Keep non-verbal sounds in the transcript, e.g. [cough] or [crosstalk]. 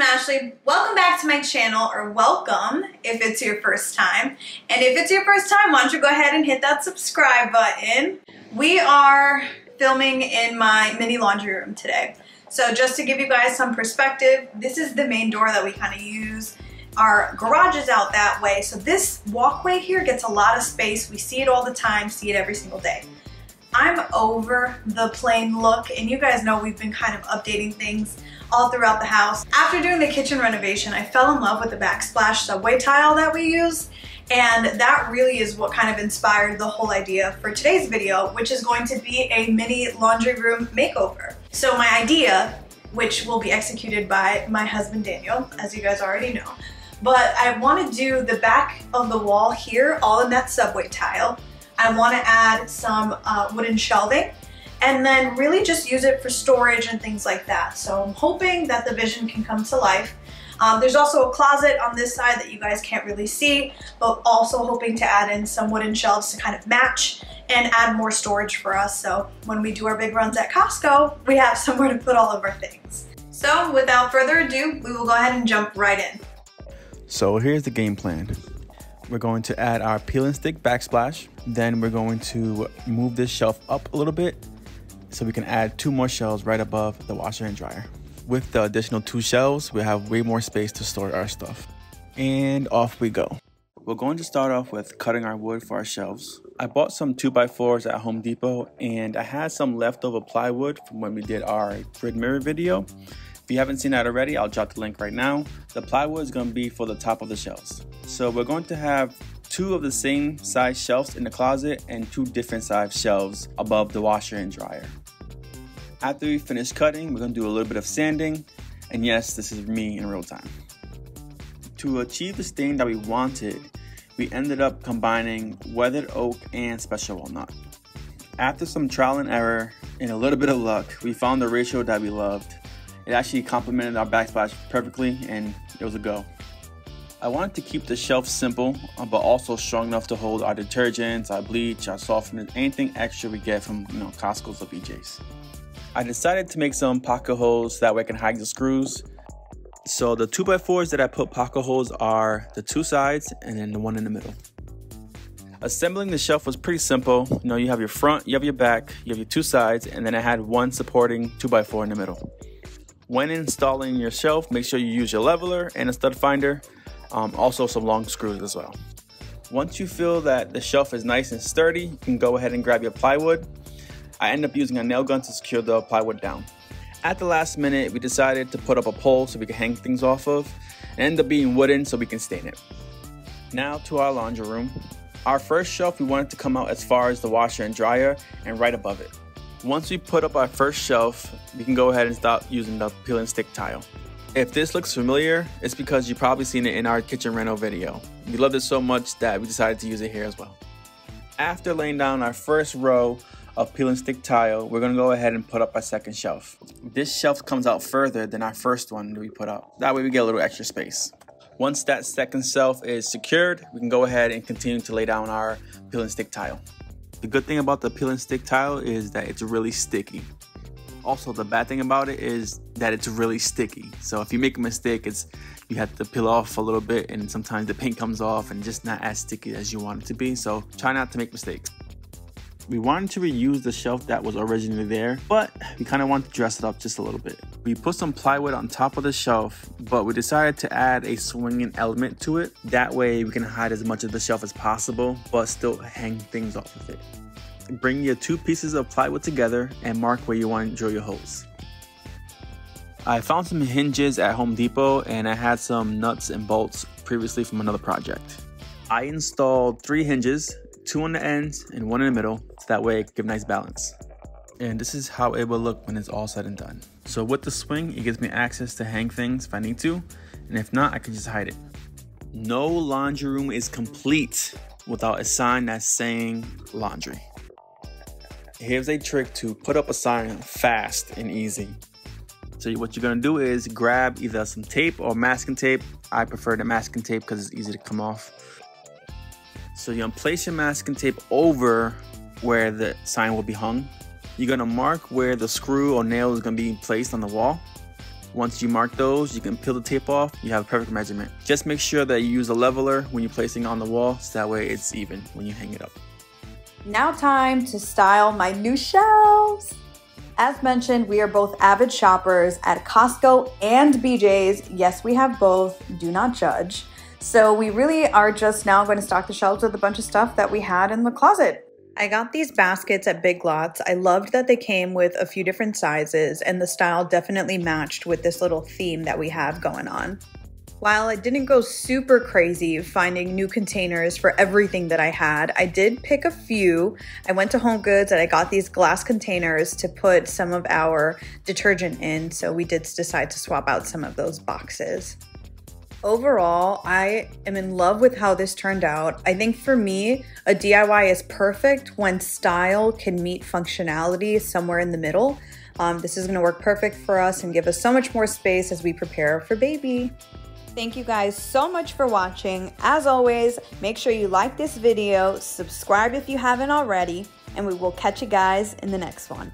Smashley. Welcome back to my channel, or welcome if it's your first time. And if it's your first time, why don't you go ahead and hit that subscribe button. We are filming in my mini laundry room today. So just to give you guys some perspective, this is the main door that we kind of use. Our garage is out that way, so this walkway here gets a lot of space. We see it all the time, see it every single day. I'm over the plain look, and you guys know we've been kind of updating things all throughout the house. After doing the kitchen renovation, I fell in love with the backsplash subway tile that we use, and that really is what kind of inspired the whole idea for today's video, which is going to be a mini laundry room makeover. So my idea, which will be executed by my husband Daniel, as you guys already know, but I want to do the back of the wall here, all in that subway tile. I want to add some uh, wooden shelving and then really just use it for storage and things like that. So I'm hoping that the vision can come to life. Um, there's also a closet on this side that you guys can't really see, but also hoping to add in some wooden shelves to kind of match and add more storage for us. So when we do our big runs at Costco, we have [laughs] somewhere to put all of our things. So without further ado, we will go ahead and jump right in. So here's the game plan. We're going to add our peel and stick backsplash. Then we're going to move this shelf up a little bit so we can add two more shelves right above the washer and dryer. With the additional two shelves, we have way more space to store our stuff. And off we go. We're going to start off with cutting our wood for our shelves. I bought some 2x4s at Home Depot and I had some leftover plywood from when we did our grid mirror video. If you haven't seen that already, I'll drop the link right now. The plywood is going to be for the top of the shelves. So we're going to have two of the same size shelves in the closet and two different size shelves above the washer and dryer. After we finish cutting, we're gonna do a little bit of sanding. And yes, this is me in real time. To achieve the stain that we wanted, we ended up combining weathered oak and special walnut. After some trial and error and a little bit of luck, we found the ratio that we loved. It actually complemented our backsplash perfectly and it was a go. I wanted to keep the shelf simple, uh, but also strong enough to hold our detergents, our bleach, our softeners, anything extra we get from you know Costco's or BJ's. I decided to make some pocket holes so that way I can hide the screws. So the 2x4s that I put pocket holes are the two sides and then the one in the middle. Assembling the shelf was pretty simple. You know, you have your front, you have your back, you have your two sides, and then I had one supporting 2x4 in the middle. When installing your shelf, make sure you use your leveler and a stud finder, um, also some long screws as well. Once you feel that the shelf is nice and sturdy, you can go ahead and grab your plywood I end up using a nail gun to secure the plywood down. At the last minute, we decided to put up a pole so we could hang things off of, and ended up being wooden so we can stain it. Now to our laundry room. Our first shelf, we wanted to come out as far as the washer and dryer and right above it. Once we put up our first shelf, we can go ahead and start using the peel and stick tile. If this looks familiar, it's because you've probably seen it in our kitchen reno video. We loved it so much that we decided to use it here as well. After laying down our first row of peel and stick tile, we're gonna go ahead and put up our second shelf. This shelf comes out further than our first one that we put up. That way we get a little extra space. Once that second shelf is secured, we can go ahead and continue to lay down our peel and stick tile. The good thing about the peel and stick tile is that it's really sticky. Also, the bad thing about it is that it's really sticky. So if you make a mistake, it's you have to peel off a little bit and sometimes the paint comes off and just not as sticky as you want it to be. So try not to make mistakes. We wanted to reuse the shelf that was originally there, but we kind of wanted to dress it up just a little bit. We put some plywood on top of the shelf, but we decided to add a swinging element to it. That way we can hide as much of the shelf as possible, but still hang things off of it. Bring your two pieces of plywood together and mark where you want to drill your holes. I found some hinges at Home Depot and I had some nuts and bolts previously from another project. I installed three hinges two on the ends and one in the middle, so that way it give nice balance. And this is how it will look when it's all said and done. So with the swing, it gives me access to hang things if I need to, and if not, I can just hide it. No laundry room is complete without a sign that's saying laundry. Here's a trick to put up a sign fast and easy. So what you're gonna do is grab either some tape or masking tape. I prefer the masking tape because it's easy to come off. So you're gonna place your masking tape over where the sign will be hung. You're gonna mark where the screw or nail is gonna be placed on the wall. Once you mark those, you can peel the tape off. You have a perfect measurement. Just make sure that you use a leveler when you're placing on the wall so that way it's even when you hang it up. Now time to style my new shelves. As mentioned, we are both avid shoppers at Costco and BJ's. Yes, we have both. Do not judge. So we really are just now going to stock the shelves with a bunch of stuff that we had in the closet. I got these baskets at Big Lots. I loved that they came with a few different sizes and the style definitely matched with this little theme that we have going on. While I didn't go super crazy finding new containers for everything that I had, I did pick a few. I went to Home Goods and I got these glass containers to put some of our detergent in, so we did decide to swap out some of those boxes. Overall, I am in love with how this turned out. I think for me, a DIY is perfect when style can meet functionality somewhere in the middle. Um, this is gonna work perfect for us and give us so much more space as we prepare for baby. Thank you guys so much for watching. As always, make sure you like this video, subscribe if you haven't already, and we will catch you guys in the next one.